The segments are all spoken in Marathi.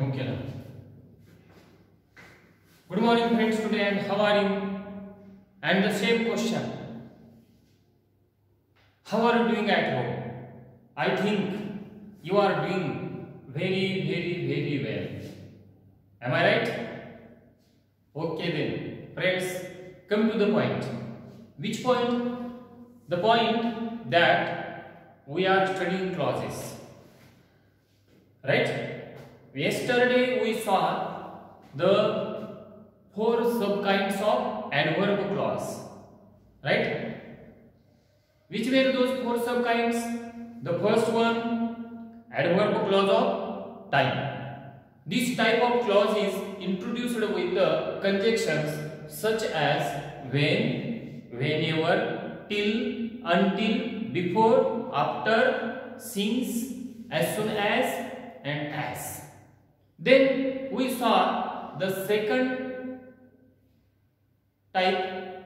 Okay. Good morning friends today and how are you? And the same question. How are you doing at home? I think you are doing very very very well. Am I right? Okay then. Friends, come to the point. Which point? The point that we are studying clauses. Right? Yesterday we saw the four subkinds of adverb clause. Right? Which were those four subkinds? The first one, adverb clause of time. This type of clause is introduced with the conjunctions such as when, whenever, till, until, before, after, since, as soon as, and as. Then we saw the second type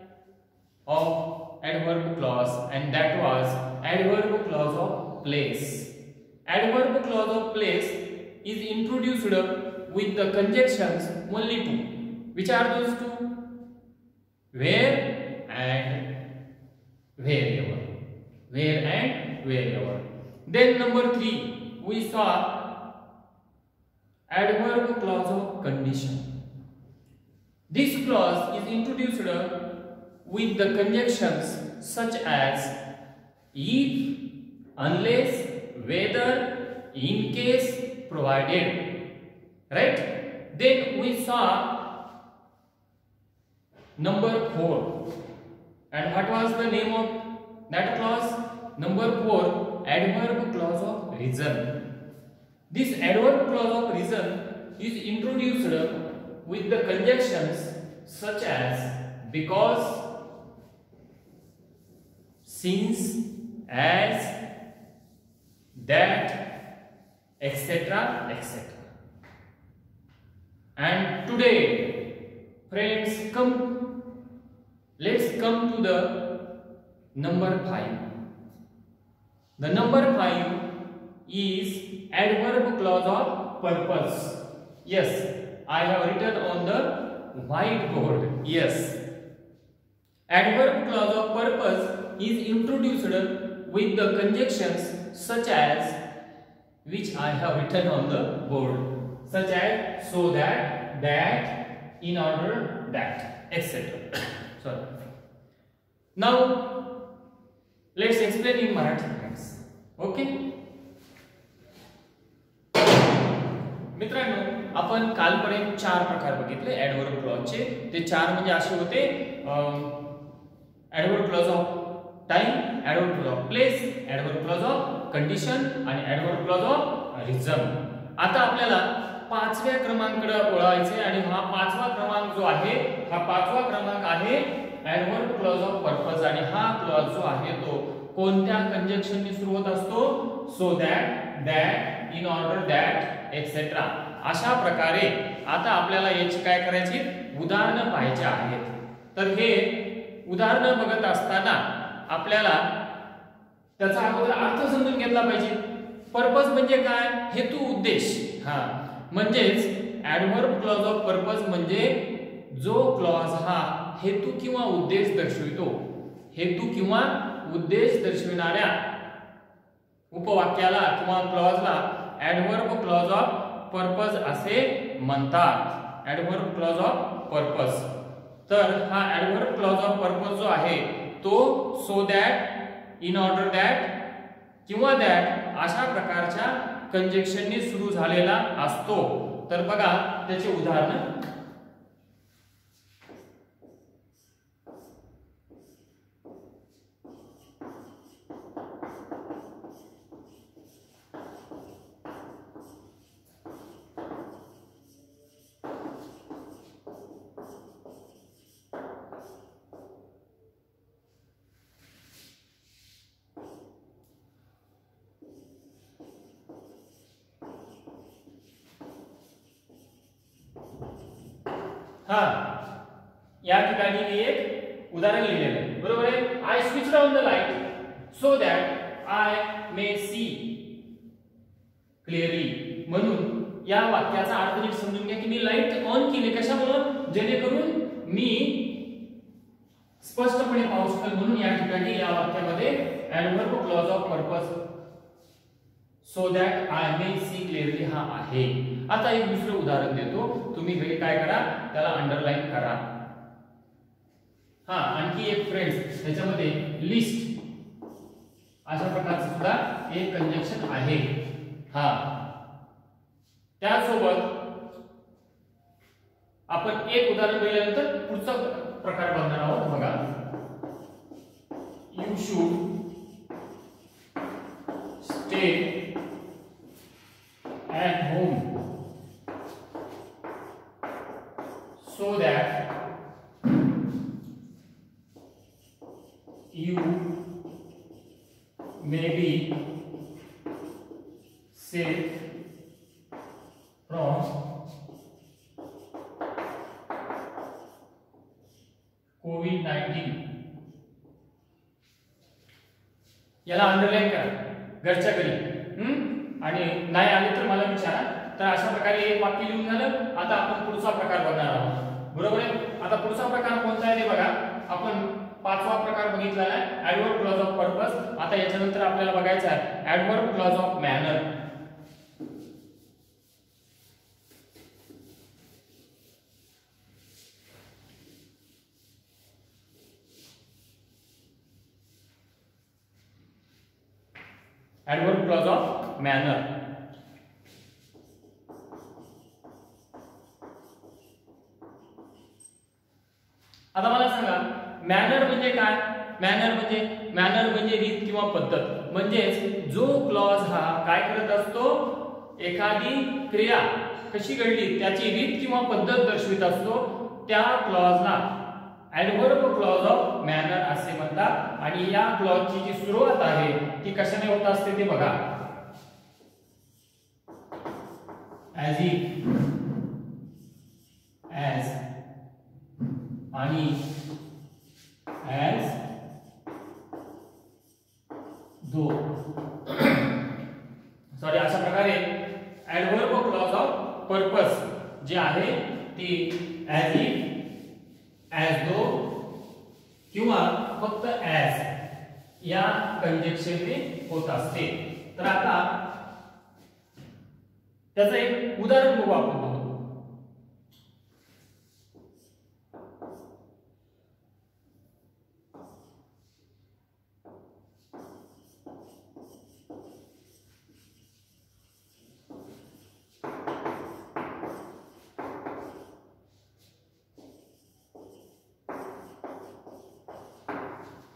of adverb clause and that was adverb clause of place. Adverb clause of place is introduced with the conjunctions only two. Which are those two? Where and wherever. Where and wherever. Then number three, we saw adverb clause of condition. This clause is introduced with the conjunctions such as if, unless, whether, in case, provided. Right? Then we saw number 4. And what was the name of that clause? Number 4, adverb clause of reason. This adverb clause of is introduced with the conjunctions such as because, since, as, that, etc. etc. And today, friends, come, let's come to the number 5. The number 5 is adverb clause of purpose. Yes, I have written on the whiteboard. Yes. Adverb clause of purpose is introduced with the conjunctions such as which I have written on the board such as so that that in order that etc sorry. Now let's explain in marathi friends okay मित्रांनो आपण कालपर्यंत चार प्रकार बघितले ऍडवर्ब क्लॉजचे ते चार म्हणजे असे होते adverb clause of time adverb clause of place adverb clause of condition आणि ऍडवर्ब क्लॉज ऑफ रिझन आता आपल्याला पाचव्या क्रमांकडे वळायचे आणि हा पाचवा क्रमांक जो आहे हा पाचवा क्रमांक आहे ऍडव्हर्ब क्लॉज ऑफ पर्पज आणि हा क्लॉज जो आहे तो कोणत्या कंजक्शनने सुरू होत असतो? So that that in order that et cetera अशा प्रकारे आता आपल्याला याची काय करायची? उदाहरणं पाहायची आहेत. तर हे उदाहरणं बघत असताना आपल्याला त्याचा अगोदर अर्थ समजून घेतला पाहिजे. पर्पज म्हणजे काय? हेतू उद्देश. हा. म्हणजेच ऍडव्हर्ब क्लॉज ऑफ पर्पज म्हणजे जो क्लॉज हा हेतू किंवा उद्देश दर्शवितो. हेतू किंवा उद्देश दर्शविणाऱ्या उपवाक्याला किंवा क्लॉजला ऍडव्हर्ब क्लॉज ऑफ पर्पज असे म्हणतात. ऍडव्हर्ब क्लॉज ऑफ पर्पज तर हा ऍडव्हर्ब क्लॉज ऑफ पर्पज जो आहे तो so that in order that किंवा दॅट अशा प्रकारच्या कंजेक्शननी सुरू झालेला असतो. तर बघा त्याचे उदाहरण हा. या ठिकाणी मी एक उदाहरण लिहिलेलं आहे. बरोबर आहे? I switch on the light so that I may see clearly म्हणून या वाक्याचा अर्थ नीट समजून घ्या की मी लाइट ऑन केली. कशामुळं? जेणेकरून मी स्पष्टपणे पाहू शकेल. म्हणून या ठिकाणी या वाक्यामध्ये adverb clause of purpose so that I may see clearly हा आहे. आता एक दुसरं उदाहरण देतो. तुम्ही घरी काय करा? त्याला अंडरलाईन करा. हा आणखी एक फ्रेंड्स त्याच्यामध्ये लिस्ट अशा प्रकारचं सुद्धा एक कंजक्शन आहे. हा. त्यासोबत आपण एक उदाहरण दिल्यानंतर पुढचा प्रकार बघणार आहोत. बघा. You should stay at home may be safe from COVID nineteen याला अंडरलाईन करा घरच्या घरी. हम्म? आणि नाही आले तर मला विचारा. तर अशा प्रकारे एक वाक्य लिहून झालं. आता आपण पुढचा प्रकार बघणार आहोत. बरोबर आहे? आता पुढचा प्रकार कोणता आहे ते बघा. आपण पाचवा प्रकार बघितलेला आहे ऍडवर्ब क्लॉज ऑफ पर्पज आता याच्यानंतर आपल्याला बघायचं आहे. Adverb clause of manner adverb clause of manner आता मला सांगा मॅनर म्हणजे काय? मॅनर म्हणजे मॅनर म्हणजे रीत किंवा पद्धत. म्हणजेच जो क्लॉज हा काय करत असतो? एखादी क्रिया कशी घडली त्याची रीत किंवा पद्धत दर्शवित असतो त्या क्लॉजला ऍडवर्ब क्लॉज ऑफ मॅनर असे म्हणतात. आणि या क्लॉजची जी सुरुवात आहे ती कशाने होत असते ते बघा. ऍज इट ऍज आणि. As दो सॉरी अशा प्रकारे ऍडवर्ब क्लॉज ऑफ पर्पस जे आहे ती ऍज इफ ऍज दो किंवा फक्त ऍज या कंजेक्शनने होत असते. तर आता त्याचं एक उदाहरण बघू आपण बघू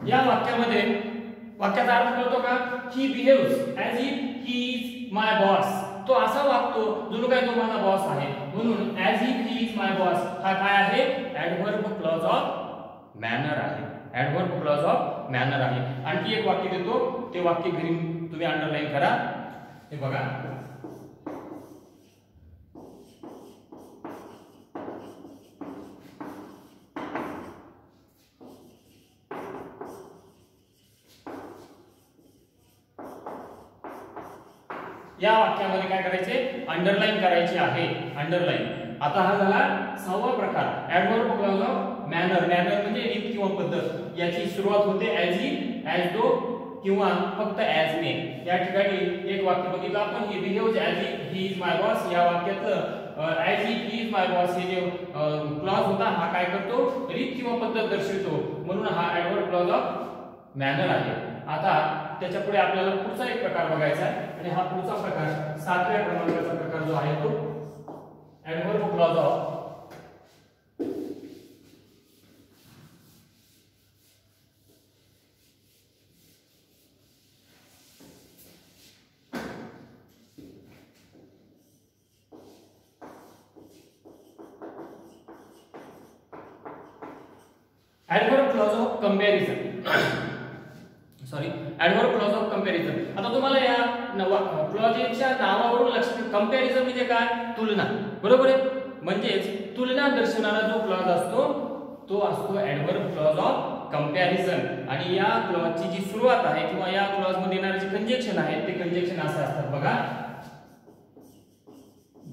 या वाक्यामध्ये वाक्याचा अर्थ कळतो का? He behaves as if he is my boss तो असा वागतो जणू काय तो माझा बॉस आहे. म्हणून as if he is my boss हा काय आहे? ऍडव्हर्ब क्लॉज ऑफ मॅनर आहे. ऍडव्हर्ब क्लॉज ऑफ मॅनर आहे. आणखी एक वाक्य देतो. ते वाक्य घरी तुम्ही अंडरलाईन करा. हे बघा या वाक्यामध्ये काय करायचे अंडरलाईन करायची आहे अंडरलाईन आता हा झाला सहावा प्रकार. Adverb clause of manner manner म्हणजे रीत किंवा पद्धत. याची सुरुवात होते ऍज इफ ऍज दो किंवा फक्त ऍज मे या ठिकाणी एक वाक्य बघितलं आपण. हे behaves as he is my boss या वाक्याचं as he is my boss हे जे क्लॉज होता हा काय करतो? रीत किंवा पद्धत दर्शवितो. म्हणून हा ऍडवर्ब क्लॉज ऑफ मॅनर आहे. आता त्याच्या पुढे आपल्याला पुढचा एक प्रकार बघायचा आहे. आणि हा पुढचा प्रकार सातव्या क्रमांकाचा प्रकार जो आहे तो adverb clause of adverb clause of comparison sorry adverb clause of comparison आता तुम्हाला या नवा क्लॉजेसच्या नावावरून लक्ष कंपॅरिझन म्हणजे काय? तुलना. बरोबर आहे? म्हणजेच तुलना दर्शवणारा जो क्लॉज असतो तो असतो ऍडव्हर्ब क्लॉज ऑफ कंपॅरिझन आणि या क्लॉजची जी सुरुवात आहे किंवा या क्लॉजमध्ये येणारे जे कंजेक्शन आहे ते कंजेक्शन असं असतात. बघा.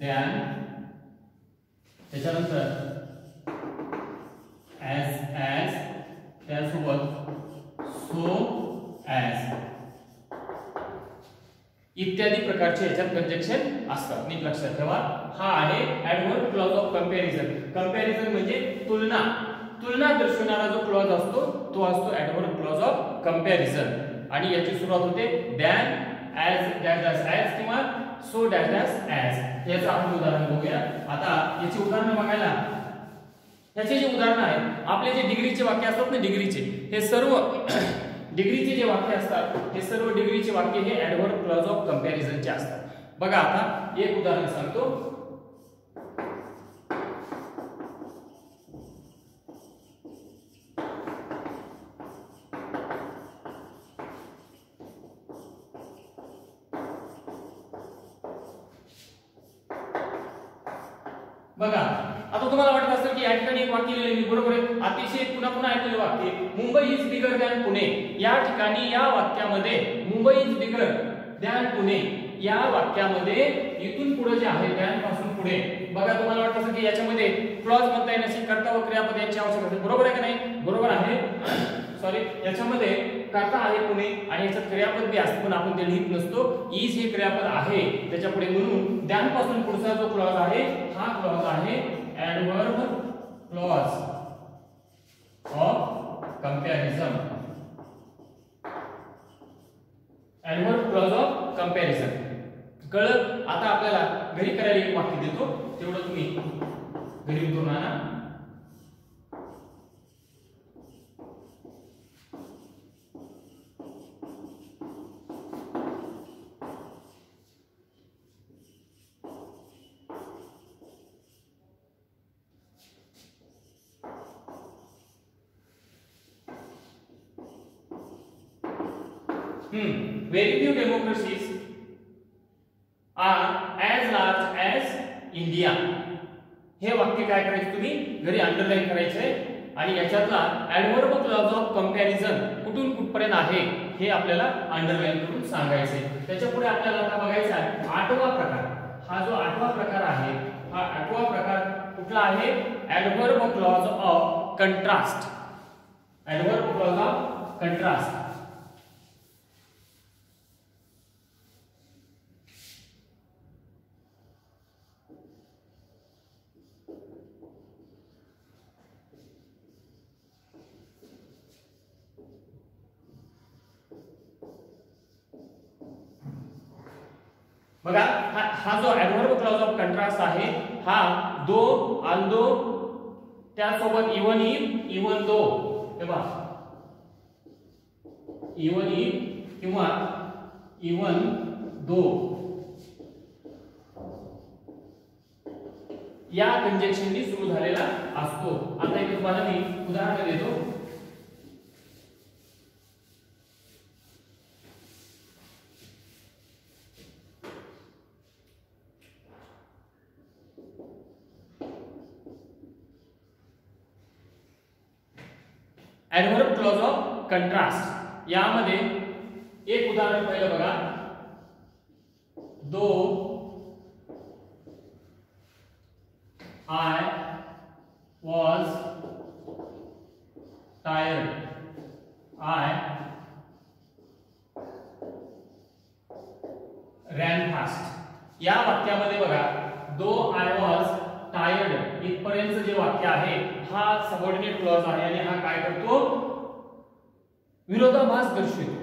दॅन त्याच्यानंतर ॲज ॲज त्यासोबत सो ॲज इत्यादी प्रकारचे याच्यात कंजक्शन असतात. नीट लक्षात ठेवा. हा आहे adverb clause of comparison comparison म्हणजे तुलना. तुलना दर्शवणारा जो क्लॉज असतो तो असतो ऍडव्हर्ब क्लॉज ऑफ कंपॅरिझन आणि याची सुरुवात होते than as dash dash as किंवा सो डॅश डॅश ॲज याचं आपण उदाहरण बघूया. आता याची उदाहरणं बघायला. याचे जे उदाहरण आहे आपले जे डिग्रीचे वाक्य असतात ना डिग्रीचे हे सर्व डिग्रीचे जे वाक्य असतात हे सर्व डिग्रीचे वाक्य हे ऍडव्हर्ब क्लॉज ऑफ कम्पॅरिझनचे असतात. बघा आता एक उदाहरण सांगतो. बघा आता तुम्हाला वाटत असेल की या ठिकाणी एक वाक्य लिहिले मी बरोबर आहे? अतिशय पुन्हा पुन्हा ऐकलेलं वाक्य Mumbai is bigger than Pune. या ठिकाणी या वाक्यामध्ये Mumbai is bigger than Pune. या वाक्यामध्ये इथून पुढे जे आहे दॅनपासून पुढे. बघा तुम्हाला वाटत असेल की याच्यामध्ये क्लॉज म्हणता येण्याची कर्ता व क्रियापद यांची आवश्यक असेल. बरोबर आहे का नाही? बरोबर आहे. सॉरी याच्यामध्ये कर्ता आहे पुणे आणि याच्यात क्रियापद बी असतं. पण आपण ते लिहित नसतो. इज हे क्रियापद आहे त्याच्या पुढे म्हणून त्यांपासून पुढचा जो क्लॉज आहे हा क्लॉज आहे adverb clause of comparison adverb clause of comparison कळत आता आपल्याला घरी करायला एक वाक्य देतो. तेवढं तुम्ही घरी उतरून आणा Hmm. Very few democracies are as large as India. हे वाक्य काय करायचं तुम्ही घरी अंडरलाईन करायचंय आणि याच्यातला ऍडव्हर्ब क्लॉज ऑफ कंपॅरिझन कुठून कुठपर्यंत आहे हे आपल्याला अंडरलाईन करून सांगायचंय. त्याच्या पुढे आपल्याला आता बघायचा आहे आठवा प्रकार. हा जो आठवा प्रकार आहे हा आठवा प्रकार कुठला आहे? Adverb clause of contrast adverb clause of contrast बघा हा, हा जो ऍडव्हर्ब क्लॉज ऑफ कंट्रास्ट आहे हा दो आल्दो त्यासोबत इवन इफ इवन दो हे बघा इवन इफ किंवा इवन दो या कंजक्शननी सुरू झालेला असतो. आता इथे तुम्हाला मी उदाहरण देतो ऍडव्हर्ब क्लॉज ऑफ कंट्रास्ट यामध्ये एक उदाहरण पहिलं बघा. Though I was tired I ran fast या वाक्यामध्ये बघा दो आय वॉज टायर्ड इथपर्यंत जे वाक्य आहे हा सबऑर्डिनेट क्लॉज आहे आणि हा काय करतो? विरोधाभास दर्शवितो.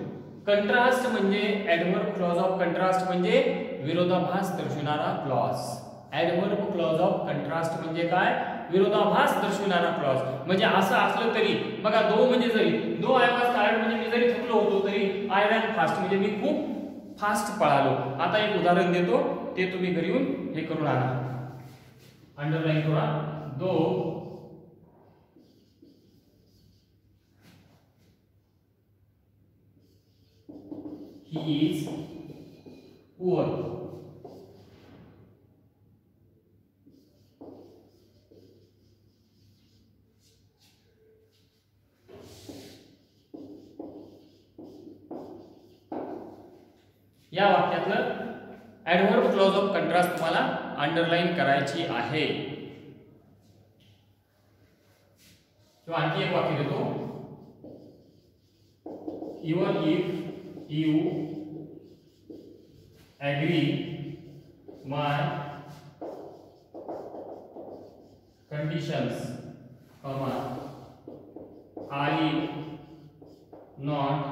कंट्रास्ट म्हणजे ऍडव्हर्ब क्लॉज ऑफ कंट्रास्ट म्हणजे विरोधाभास दर्शविणारा clause adverb clause of contrast म्हणजे काय? विरोधाभास दर्शविणारा क्लॉज म्हणजे असं असलं तरी बघा दो म्हणजे जरी दो आय वॉज टायर्ड म्हणजे मी जरी थकलो होतो तरी आय रॅन फास्ट म्हणजे मी खूप फास्ट पळालो. आता एक उदाहरण देतो. ते तुम्ही घरी येऊन हे करून आणा. अंडरलाईन करा. दो he is poor. या वाक्यातलं ऍडव्हर्ब क्लॉज ऑफ कंट्रास्ट तुम्हाला अंडरलाईन करायची आहे. किंवा आणखी एक वाक्य देतो. Even if you agree my conditions comma I not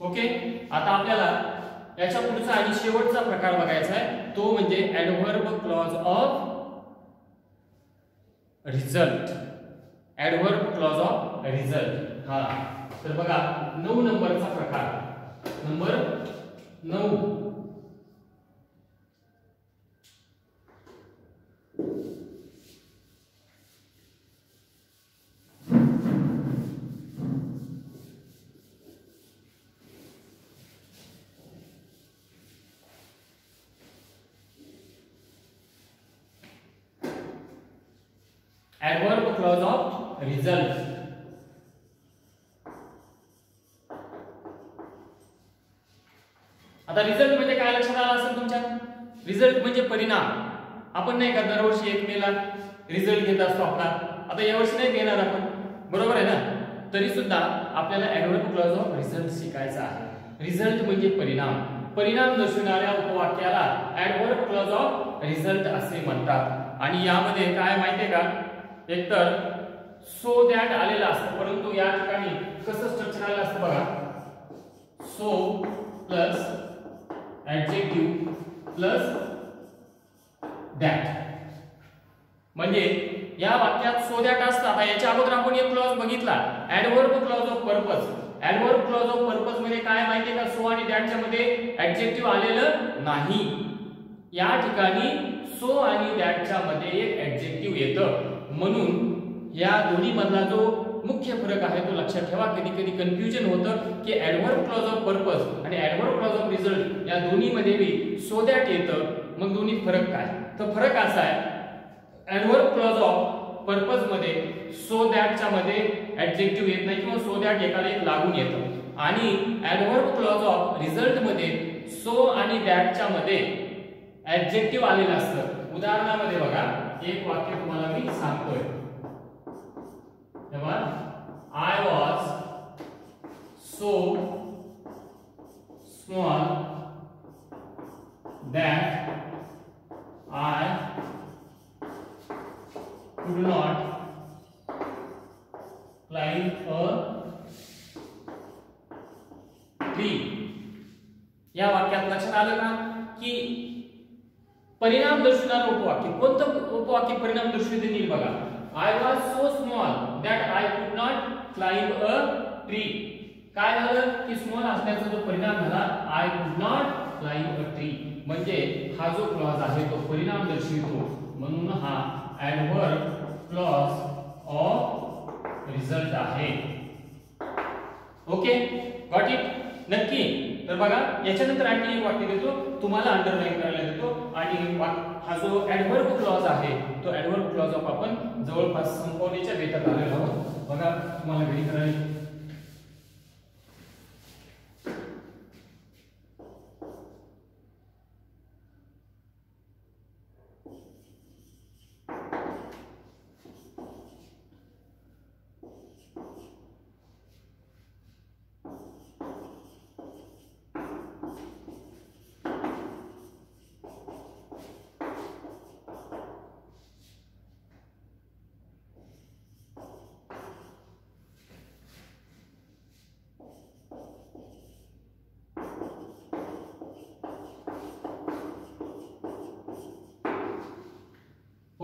okay आता आपल्याला याच्या पुढचा आणि शेवटचा प्रकार बघायचा आहे. तो म्हणजे adverb clause of result adverb clause of result हा. तर बघा नऊ नंबरचा प्रकार. नंबर नऊ. Adverb clause of result आता रिझल्ट म्हणजे काय लक्षात आलं असेल तुमच्या? रिझल्ट म्हणजे परिणाम. आपण नाही का दरवर्षी एक मेला रिझल्ट घेत असतो आपला. आता यावर्षी नाही घेणार आपण. बरोबर आहे ना? तरी सुद्धा आपल्याला ऍडव्हर्ब क्लॉज ऑफ रिझल्ट शिकायचा आहे. रिझल्ट म्हणजे परिणाम. परिणाम दर्शवणाऱ्या उपवाक्याला ऍडव्हर्ब क्लॉज ऑफ रिझल्ट असे म्हणतात. आणि यामध्ये काय माहितीये का? एकतर सो दॅट आलेलं असतं. परंतु या ठिकाणी कसं स्ट्रक्चर आलेलं असतं बघा. So plus adjective plus that म्हणजे या वाक्यात सो दॅट असतं. आता याच्या अगोदर आपण एक क्लॉज बघितला. Adverb clause of purpose adverb clause of पर्पजमध्ये काय माहितीये का? सो आणि दॅटच्या मध्ये ऍडजेक्टिव्ह आलेलं नाही. या ठिकाणी सो आणि दॅटच्या मध्ये एक ऍडजेक्टिव्ह येतं. म्हणून या दोन्हीमधला जो मुख्य फरक आहे तो लक्षात ठेवा. कधी कधी कन्फ्युजन होतं की ऍडवर्ब क्लॉज ऑफ पर्पज आणि ऍडवर्ब क्लॉज ऑफ रिझल्ट या दोन्हीमध्ये बी सो दॅट येतं. मग दोन्ही फरक काय? तर फरक असा आहे ऍडवर्ब क्लॉज ऑफ पर्पजमध्ये सो दॅटच्या मध्ये ऍडजेक्टिव्ह येत नाही किंवा सो दॅट एकाला एक लागून येतं. आणि ऍडवर्ब क्लॉज ऑफ रिझल्टमध्ये सो आणि दॅटच्या मध्ये ऍडजेक्टिव्ह आलेलं असतं. उदाहरणामध्ये बघा. एक वाक्य तुम्हाला मी सांगतोय तेव्हा was so small that I could not climb a tree. या वाक्यात लक्षात आलं की परिणाम दर्शवणारं उपवाक्य. कोणतं उपवाक्य परिणाम दर्शविते नाही बघा? I was so small that I could not climb a tree काय झालं? की स्मॉल असण्याचा जो परिणाम झाला I could not climb a tree म्हणजे हा जो क्लॉज आहे तो परिणाम दर्शवितो. म्हणून हा ऍडव्हर्ब क्लॉज ऑफ रिझल्ट आहे. ओके गॉट इट नक्की? तर बघा याच्यानंतर आणखी एक वाक्य देतो. तुम्हाला अंडरलाईन करायला देतो. आणि हा जो ऍडव्हर्ब क्लॉज आहे तो ऍडव्हर्ब क्लॉज ऑफ आपण जवळपास संपवण्याच्या बेतात आलेलो आहोत. बघा तुम्हाला वेळी करायला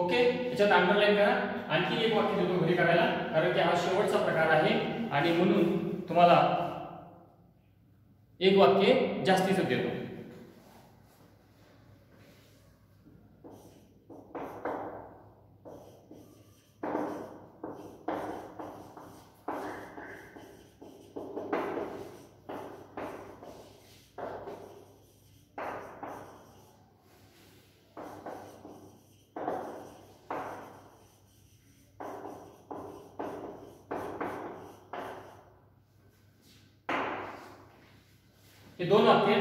ओके? याच्यात अंडरलाईन करा. आणखी एक वाक्य देतो घरी करायला कारण की हा शेवटचा प्रकार आहे. आणि म्हणून तुम्हाला एक वाक्य जास्तीच देतो. हे दोन वाक्य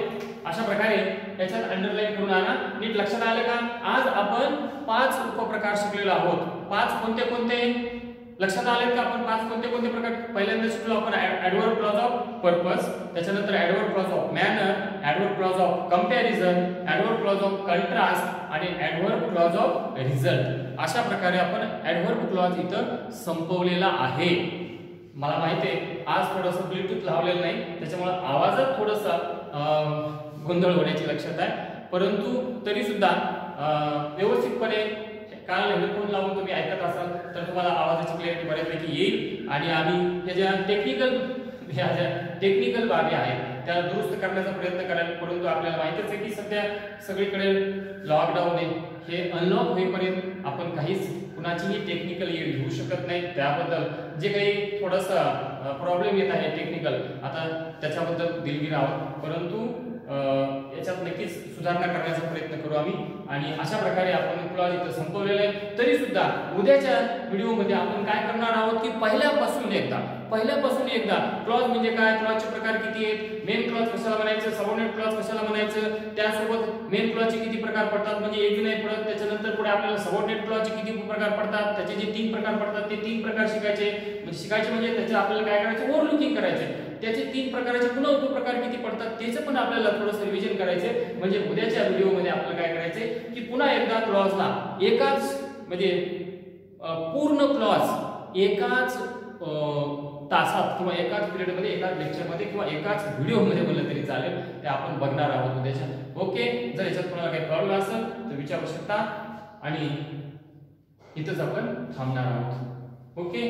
अशा प्रकारे याच्यात अंडरलाईन करून आणा. नीट लक्षात आलं का? आज आपण पाच उपप्रकार शिकलेलो आहोत. पाच कोणते कोणते? लक्षात आले का आपण पाच कोणते कोणते प्रकार? पहिल्यांदा शिकलो आपण ऍडवर्ड क्लॉज ऑफ पर्पज त्याच्यानंतर adverb clause of manner adverb clause of comparison adverb clause of contrast आणि ऍडवर्ड क्लॉज ऑफ रिझल्ट. अशा प्रकारे आपण ऍडवर्ड क्लॉज इथं संपवलेला आहे. मला माहिती आहे आज थोडंसं ब्लूटूथ लावलेलं नाही त्याच्यामुळे आवाजात थोडंसं गोंधळ होण्याची लक्षात आहे. परंतु तरीसुद्धा व्यवस्थितपणे काल हेडफोन लावून तुम्ही ऐकत असाल तर तुम्हाला आवाजाची क्लिअरिटी बऱ्यापैकी येईल आणि आम्ही ह्या ज्या टेक्निकल ह्या ज्या टेक्निकल बाबी आहेत त्या दुरुस्त करण्याचा प्रयत्न करायला परंतु आपल्याला माहितीच आहे की सध्या सगळीकडे लॉकडाऊन आहे. हे अनलॉक होईपर्यंत आपण काहीच कुणाचीही टेक्निकल एड घेऊ शकत नाही. त्याबद्दल जे काही थोडंसं प्रॉब्लेम येत आहे टेक्निकल आता त्याच्याबद्दल दिलगीर आहोत. परंतु याच्यात नक्कीच सुधारणा करण्याचा प्रयत्न करू आम्ही. आणि अशा प्रकारे आपण क्लॉज इथं संपवलेलं आहे. तरी सुद्धा उद्याच्या व्हिडिओमध्ये आपण काय करणार आहोत की पहिल्यापासून एकदा पहिल्यापासून एकदा. क्लॉज म्हणजे काय? क्लॉजचे प्रकार किती आहेत? मेन क्लॉज कशाला म्हणायचं? सबॉर्डिनेट क्लॉज कशाला म्हणायचं? त्यासोबत मेन क्लॉजचे किती प्रकार पडतात? म्हणजे एक नाही पडत. त्याच्यानंतर पुढे आपल्याला सबॉर्डिनेट क्लॉजचे किती प्रकार पडतात? त्याचे जे तीन प्रकार पडतात ते तीन प्रकार शिकायचे. म्हणजे शिकायचे म्हणजे त्याचे आपल्याला काय करायचं? ओव्हरलुकिंग करायचे. त्याचे तीन प्रकारचे पुन्हा उपप्रकार किती पडतात? त्याचं पण आपल्याला थोडंसं रिव्हिजन करायचे म्हणजे उद्याच्या व्हिडिओमध्ये आपल्याला काय करायचे की पुन्हा एकदा क्लॉजला एकाच म्हणजे पूर्ण क्लॉज एकाच तासात किंवा एकाच पिरियडमध्ये एकाच लेक्चरमध्ये किंवा एकाच व्हिडिओमध्ये बोललं तरी चालेल ते आपण बघणार आहोत उद्याच्या. ओके? जर याच्यात कोणाला काही प्रॉब्लेम असेल तर विचारू शकता. आणि इथंच आपण थांबणार आहोत. ओके?